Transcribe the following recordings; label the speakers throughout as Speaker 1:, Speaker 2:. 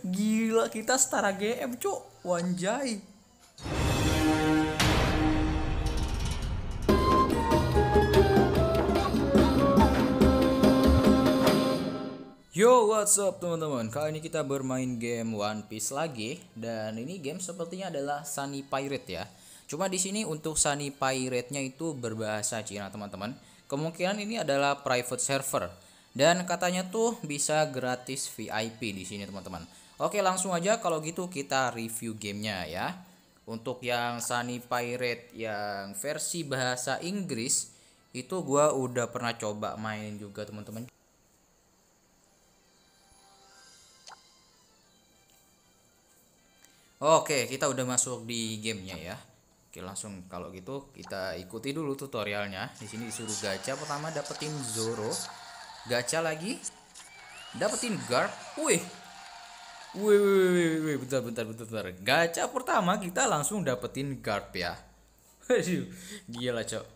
Speaker 1: Gila kita setara GM cuk. Wanjai. Yo what's up teman-teman? Kali ini kita bermain game One Piece lagi Dan ini game sepertinya adalah Sunny Pirate ya. Cuma di sini untuk Sunny Pirate-nya itu berbahasa Cina teman-teman. Kemungkinan ini adalah private server Dan katanya tuh bisa gratis VIP di sini teman-teman Oke langsung aja kalau gitu kita review gamenya ya Untuk yang Sunny Pirate yang versi bahasa Inggris Itu gua udah pernah coba main juga teman-teman Oke, kita udah masuk di gamenya ya. Oke, langsung kalau gitu kita ikuti dulu tutorialnya. Di sini disuruh gacha pertama dapetin Zoro. Gacha lagi. Dapetin Garp. Wih. Wih, wih, wih, wih, bentar, bentar, bentar, bentar. Gacha pertama kita langsung dapetin Garp ya. Gila, Cok.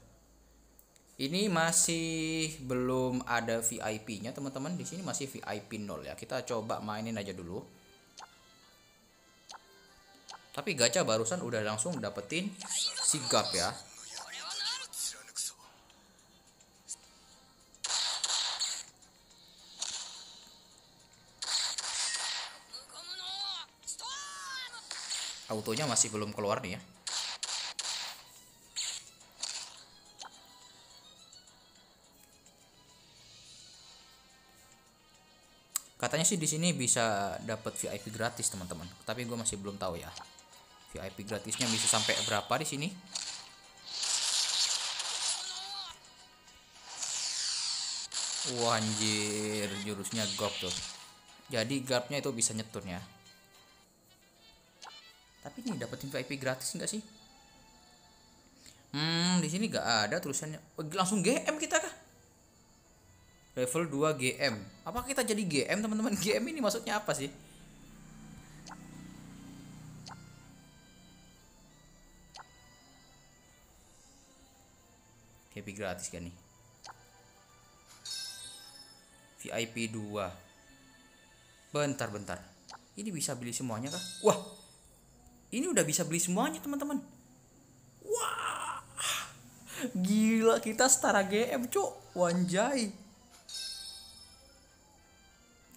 Speaker 1: Ini masih belum ada VIP-nya, teman-teman. Di sini masih VIP 0 ya. Kita coba mainin aja dulu. Tapi gacha barusan udah langsung dapetin si Gap ya. Autonya masih belum keluar nih ya. Katanya sih di sini bisa dapat VIP gratis teman-teman. Tapi gue masih belum tahu ya. VIP gratisnya bisa sampai berapa di sini? Wah anjir, jurusnya gop tuh. Jadi gapnya itu bisa nyeturnya. Tapi ini dapetin VIP gratis enggak sih? Hmm, di sini gak ada tulisannya. Oh, langsung GM kita kah? Level 2 GM. Apa kita jadi GM, teman-teman? GM ini maksudnya apa sih? VIP gratis kan nih VIP 2 bentar bentar ini bisa beli semuanya kah wah ini udah bisa beli semuanya teman-teman. Wah gila kita setara GM cuk. Wanjai.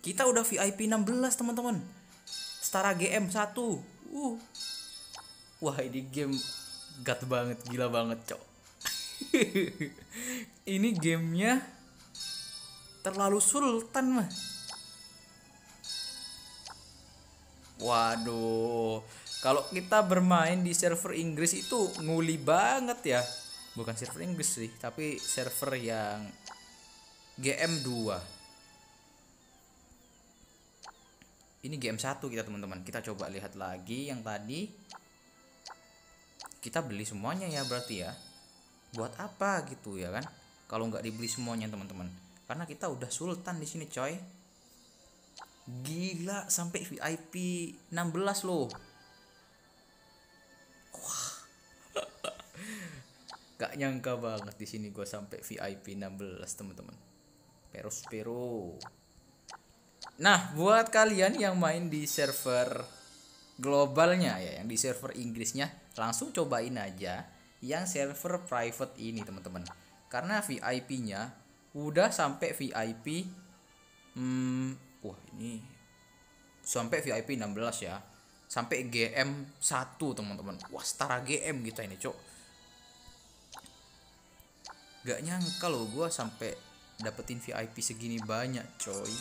Speaker 1: Kita udah VIP 16 teman-teman. Setara GM 1 uh. Wah ini game gat banget gila banget cok. Ini gamenya terlalu sultan mah. Waduh kalau kita bermain di server Inggris itu nguli banget ya. Bukan server Inggris sih tapi server yang GM2 ini GM1 kita teman-teman. Kita coba lihat lagi yang tadi. Kita beli semuanya ya berarti ya. Buat apa gitu ya kan? Kalau nggak dibeli semuanya teman-teman. Karena kita udah sultan di sini coy. Gila sampai VIP 16 loh gak nyangka banget di sini gue sampai VIP 16 teman-teman. Peros pero. Nah buat kalian yang main di server globalnya ya yang di server Inggrisnya langsung cobain aja yang server private ini teman-teman. Karena VIP-nya udah sampai VIP hmm, wah ini sampai VIP 16 ya. Sampai GM 1 teman-teman. Wah setara GM kita ini cok gak nyangka loh gue sampai dapetin VIP segini banyak coy.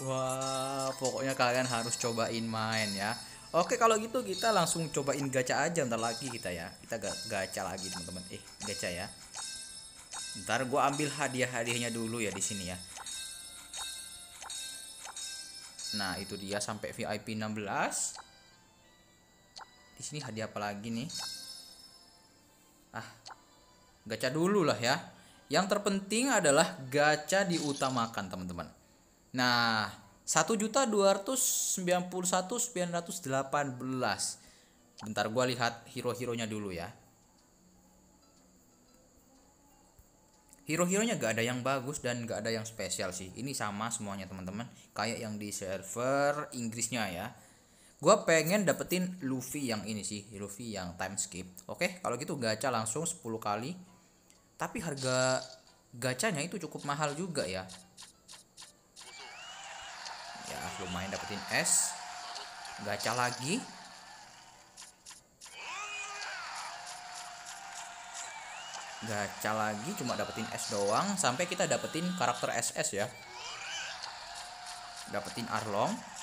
Speaker 1: Wah pokoknya kalian harus cobain main ya. Oke kalau gitu kita langsung cobain gacha aja ntar lagi kita ya. Kita gak gacha lagi teman-teman. Eh gacha ya. Ntar gue ambil hadiah-hadiahnya dulu ya di sini ya. Nah itu dia sampai VIP 16 di sini hadiah apa lagi nih? Ah gacha dulu lah ya. Yang terpenting adalah gacha diutamakan teman-teman. Nah satu juta dua ratus sembilan puluh satu sembilan ratus delapan belas. Bentar gua lihat hero-heronya dulu ya. Hero-heronya gak ada yang bagus dan gak ada yang spesial sih. Ini sama semuanya teman-teman. Kayak yang di server Inggrisnya ya gue pengen dapetin Luffy yang ini sih Luffy yang time skip. Oke kalau gitu gacha langsung 10 kali. Tapi harga gacanya itu cukup mahal juga ya. Ya lumayan dapetin S. Gacha lagi. Gacha lagi cuma dapetin S doang. Sampai kita dapetin karakter SS ya. Dapetin Arlong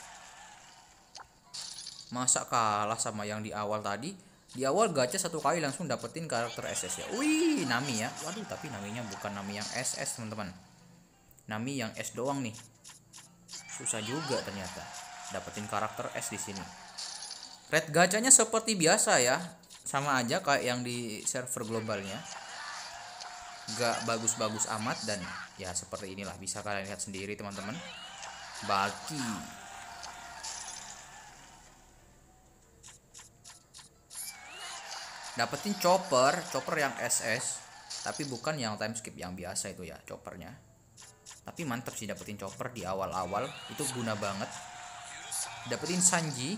Speaker 1: masa kalah sama yang di awal tadi? Di awal gacha satu kali langsung dapetin karakter SS ya. Wih Nami ya. Waduh tapi naminya bukan Nami yang SS teman-teman. Nami yang S doang nih. Susah juga ternyata dapetin karakter S di sini. Red gacanya seperti biasa ya. Sama aja kayak yang di server globalnya. Gak bagus-bagus amat dan ya seperti inilah. Bisa kalian lihat sendiri teman-teman. Bagi dapetin chopper chopper yang SS tapi bukan yang time skip yang biasa itu ya choppernya. Tapi mantap sih dapetin chopper di awal-awal itu guna banget. Dapetin Sanji.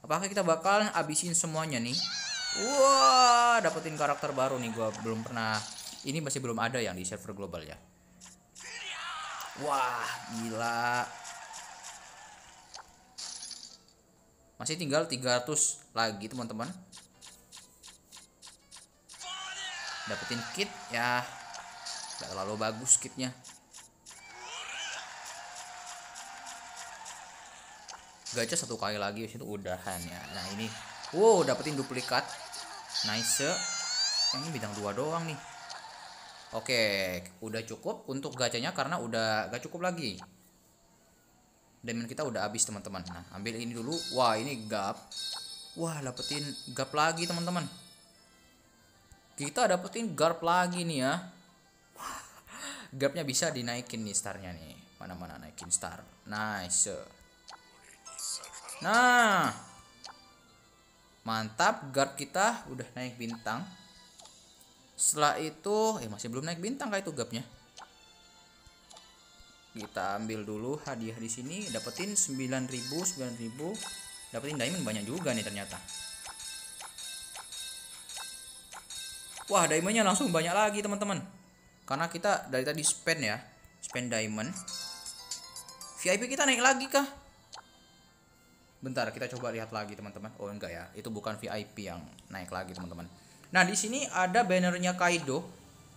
Speaker 1: Apakah kita bakal abisin semuanya nih? Wah dapetin karakter baru nih gua belum pernah ini masih belum ada yang di server global ya. Wah gila. Masih tinggal 300 lagi teman-teman dapetin kit ya gak terlalu bagus kitnya gacha satu kali lagi itu udahan ya nah ini wow dapetin duplikat nice yang ini bintang dua doang nih Oke, udah cukup untuk gacanya karena udah gak cukup lagi. Diamond kita udah habis teman-teman. Nah, ambil ini dulu. Wah, ini gap. Wah, dapetin gap lagi teman-teman. Kita dapetin garp lagi nih ya. Gapnya bisa dinaikin nih starnya nih. Mana-mana naikin star. Nice. Nah. Mantap, garp kita udah naik bintang setelah itu eh masih belum naik bintang kayak itu gapnya kita ambil dulu hadiah di sini dapetin 9000 9000 dapetin diamond banyak juga nih ternyata wah diamondnya langsung banyak lagi teman-teman karena kita dari tadi spend ya spend diamond VIP kita naik lagi kah bentar kita coba lihat lagi teman-teman oh enggak ya itu bukan VIP yang naik lagi teman-teman Nah, di sini ada bannernya Kaido.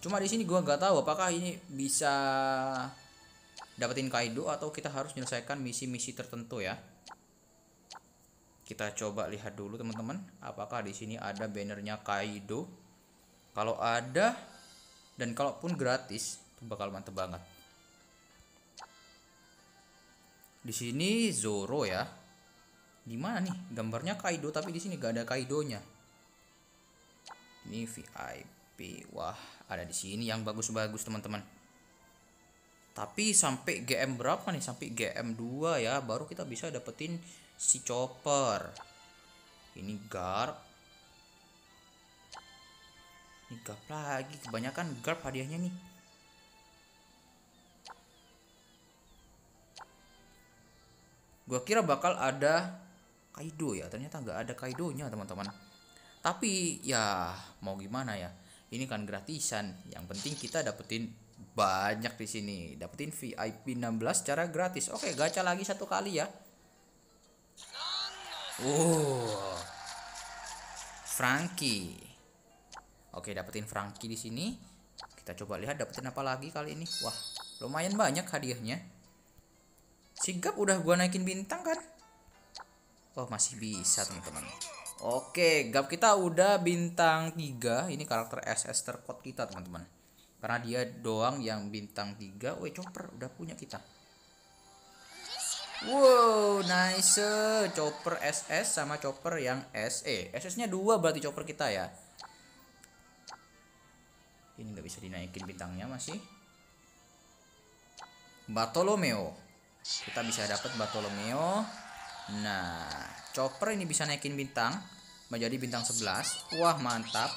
Speaker 1: Cuma di sini gua nggak tahu apakah ini bisa dapetin Kaido atau kita harus menyelesaikan misi-misi tertentu ya. Kita coba lihat dulu teman-teman, apakah di sini ada bannernya Kaido. Kalau ada dan kalaupun gratis, itu bakal mantep banget. Di sini Zoro ya. Di mana nih? Gambarnya Kaido tapi di sini gak ada Kaidonya. Ini VIP wah ada di sini yang bagus-bagus teman-teman. Tapi sampai GM berapa nih? Sampai GM 2 ya baru kita bisa dapetin si chopper. Ini garp ini garp lagi. Kebanyakan garp hadiahnya nih. Gua kira bakal ada Kaido ya. Ternyata nggak ada Kaidonya teman-teman. Tapi ya mau gimana ya? Ini kan gratisan. Yang penting kita dapetin banyak di sini. Dapetin VIP 16 secara gratis. Oke gacha lagi satu kali ya. Oh. Frankie oke dapetin Frankie di sini kita coba lihat dapetin apa lagi kali ini wah lumayan banyak hadiahnya sigap udah gua naikin bintang kan oh masih bisa teman-teman Oke, gap kita udah bintang 3. Ini karakter SS terkot kita, teman-teman. Karena dia doang yang bintang 3. Woi, chopper udah punya kita. Wow, nice. Chopper SS sama chopper yang SE. SS-nya dua berarti chopper kita ya. Ini nggak bisa dinaikin bintangnya masih. Bartolomeo. Kita bisa dapat Bartolomeo. Nah, chopper ini bisa naikin bintang menjadi bintang 11 wah mantap.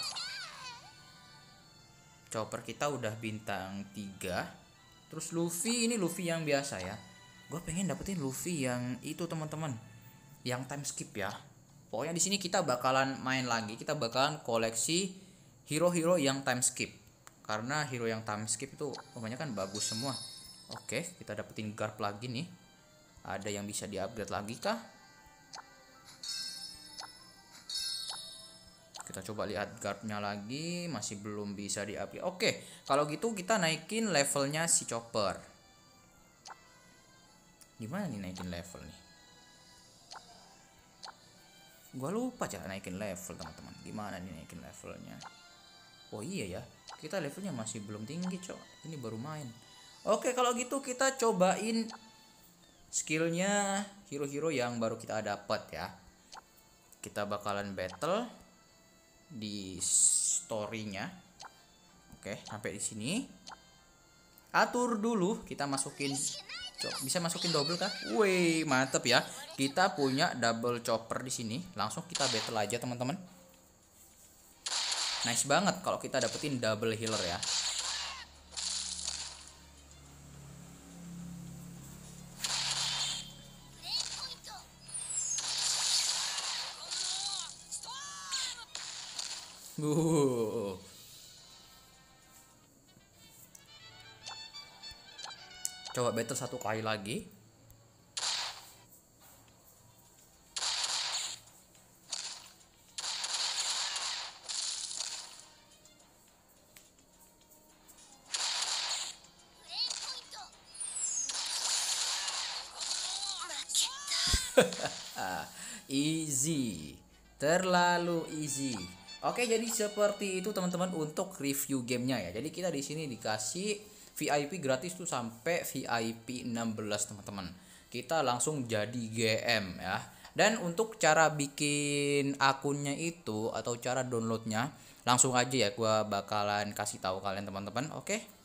Speaker 1: Chopper kita udah bintang 3 terus Luffy ini Luffy yang biasa ya. Gue pengen dapetin Luffy yang itu teman-teman. Yang time skip ya. Pokoknya di sini kita bakalan main lagi. Kita bakalan koleksi hero-hero yang time skip karena hero yang time skip itu kebanyakan bagus semua. Oke kita dapetin garp lagi nih. Ada yang bisa di upgrade lagi kah? Kita coba lihat guardnya lagi masih belum bisa di upgrade oke kalau gitu kita naikin levelnya si chopper. Gimana nih naikin level nih? Gua lupa cara naikin level teman-teman. Gimana nih naikin levelnya oh iya ya kita levelnya masih belum tinggi cok ini baru main oke kalau gitu kita cobain skillnya hero-hero yang baru kita dapat ya kita bakalan battle di storynya oke sampai di sini atur dulu kita masukin bisa masukin double kah? Wih, mantep ya. Kita punya double chopper di sini. Langsung kita battle aja, teman-teman. Nice banget kalau kita dapetin double healer ya. Uh. coba battle satu kali lagi easy. Terlalu easy. Oke jadi seperti itu teman-teman untuk review gamenya ya. Jadi kita di sini dikasih VIP gratis tuh sampai VIP 16 teman-teman. Kita langsung jadi GM ya. Dan untuk cara bikin akunnya itu atau cara downloadnya langsung aja ya gua bakalan kasih tahu kalian teman-teman. Oke